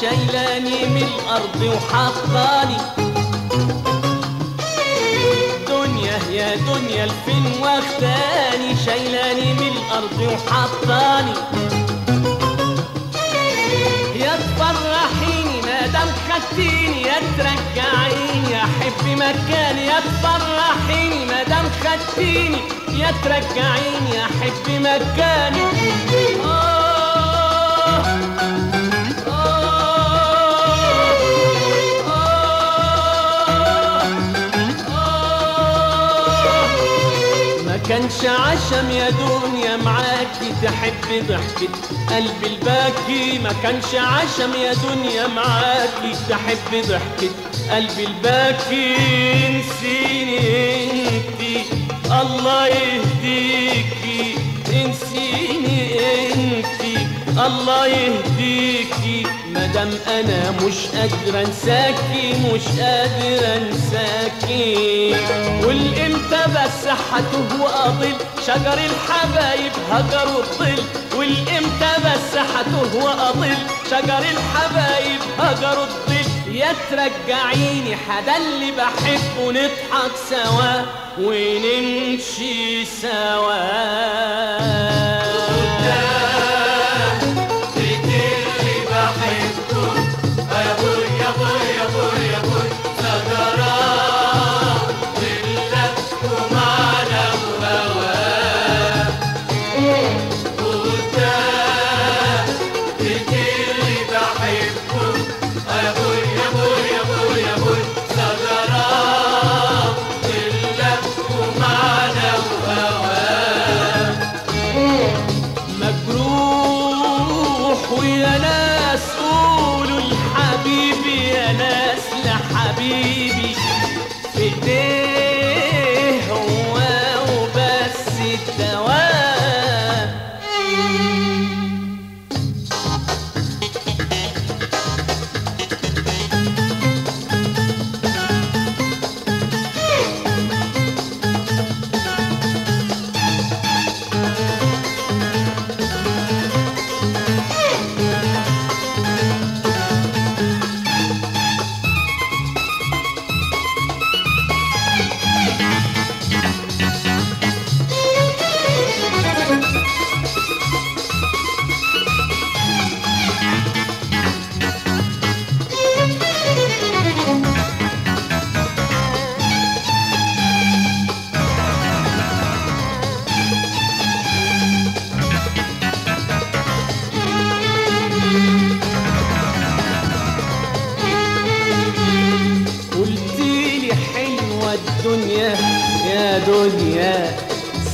شايلاني من الأرض وحطاني دنيا يا دنيا الفين واخداني شايلاني من الأرض وحطاني يا تفرحيني ما دام خدتيني يا ترجعيني احب مكاني يا تفرحيني ما دام خدتيني يا ترجعيني احب مكاني عشم يا دنيا معاكي تحب ضحكة قلبي الباكي ما كانش عشم يا دنيا معاكي تحب ضحكة قلبي الباكي انسيني انتي. الله يهديكي انسيني انتي. الله يهديكي. مادام أنا مش قادر انساكي مش قادر انساكي. والامتى بس هتوه واضل شجر الحبايب هجر الظل والامتى بس هتوه واضل شجر الحبايب هجر الظل يا ترجعيني حدا اللي بحبه نضحك سوا ونمشي سوا. ناس لحبيبي.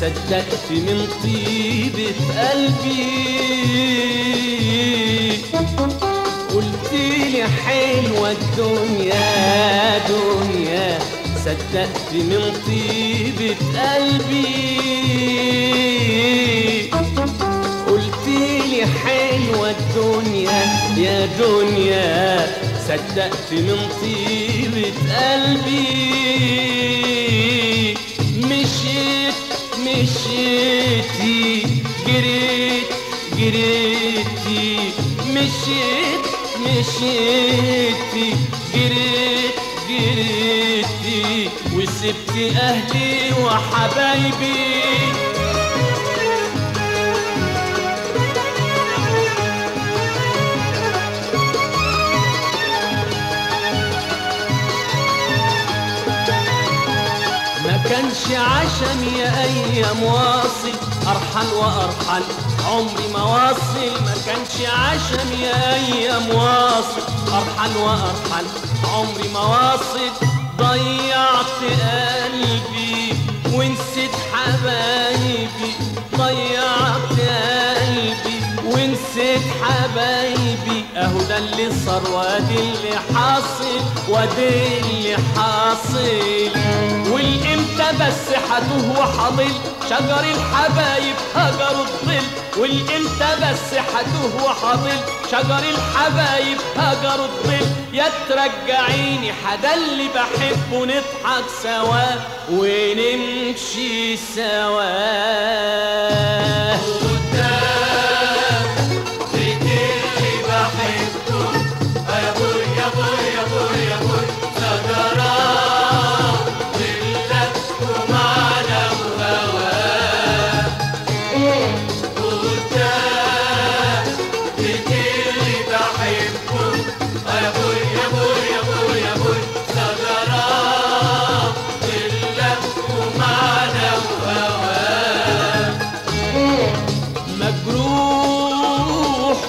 صدقت من طيبة قلبي. قلتيلي حلوة الدنيا يا دنيا صدقت من طيبة قلبي. قلتيلي حلوة الدنيا يا دنيا. صدقت من طيبة قلبي. مشيتي جريت جريتي مشيت مشيتي جريت جريتي وسبت أهلي وحبايبي. يا أيام واصل أرحل وأرحل عمري ما واصل. ما كانش عشم يا أيام واصل أرحل وأرحل عمري ما واصل اهو ده اللي صار وادي اللي حاصل وادي اللي حاصل. والإمتى بس حتوه وحاضل شجر الحبايب هجر الظل. والإمتى بس حتوه وحاضل شجر الحبايب هجر الظل. يا ترجعيني حدا اللي بحبه نضحك سوا ونمشي سوا؟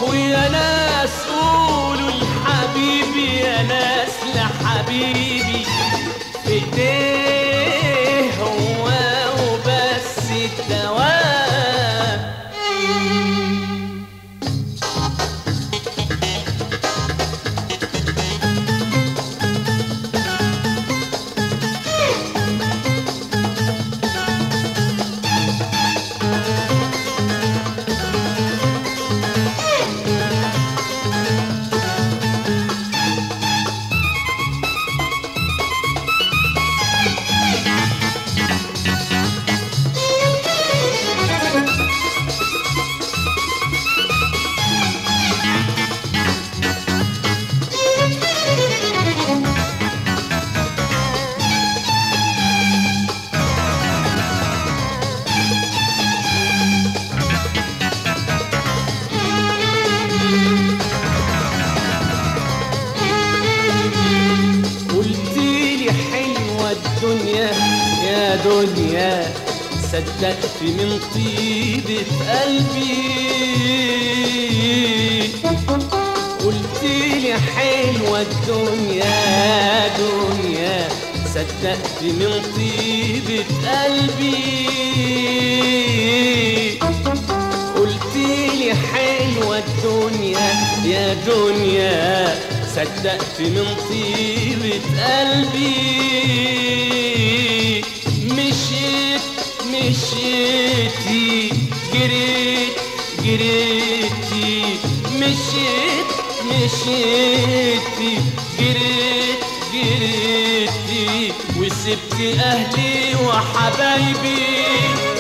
ويا ناس قولوا لحبيبي يا ناس لحبيبي في ايديه الدنيا يا دنيا صدقت من طيبة قلبي. قلت لي حلوة الدنيا يا دنيا صدقت من طيبة قلبي. قلت لي حلوة الدنيا يا دنيا صدقت من طيبة قلبي. مشيت مشيتي جريت جريتي. مشيت مشيتي جريت جريتي. وسبت أهلي وحبايبي.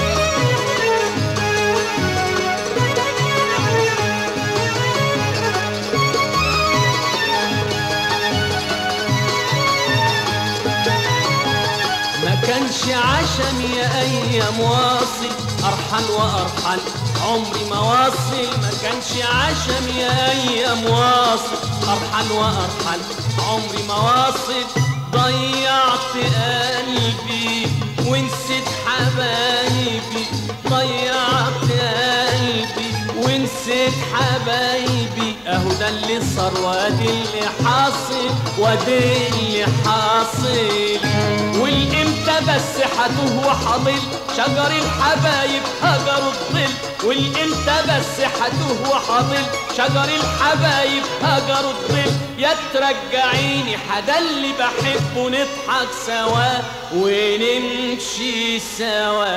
ما كانش عشم يا أيام واصل. أرحل وأرحل عمري ما واصل. ما كانش عشم يا أيام واصل. أرحل وأرحل عمري ما واصل. ضيعت قلبي ونسيت حبايبي. ضيعت ونسيت حبايبي اهو ده اللي صار وادي اللي حاصل وادي اللي حاصل. والإمتى بس حتوه وحاضل شجر الحبايب هجر الظل والإمتى بس حتوه وحاضل شجر الحبايب هجر الظل يا ترجعيني حدا اللي بحبه نضحك سوا ونمشي سوا.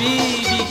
ناس